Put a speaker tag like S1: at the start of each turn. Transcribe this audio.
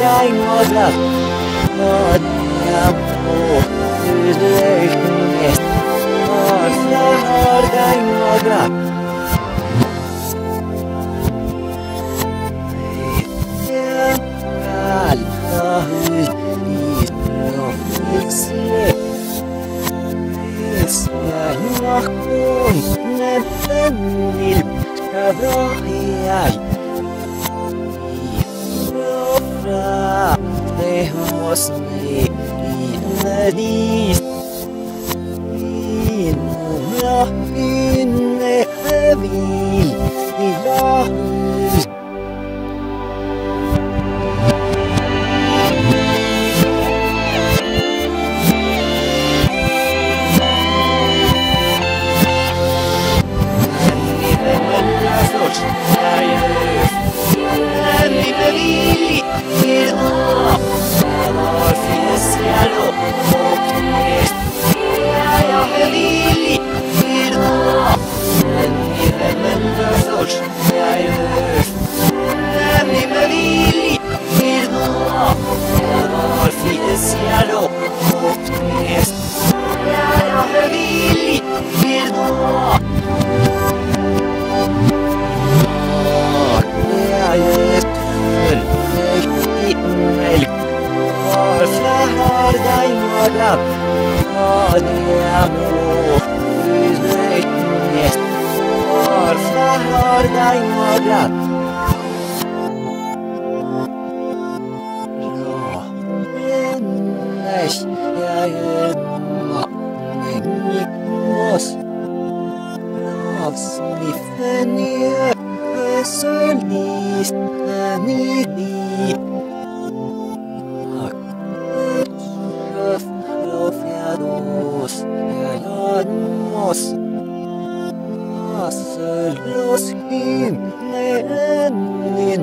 S1: dein Gott, Gott, ja, oh, Üdvösnest, Arsa har dein Gott, Mahkun nebenil kavrahiyai Rofra tehosni inadis Inna لك قد يقول بزيتني وارفع دايما لك يا يما مني موس los hin ne en min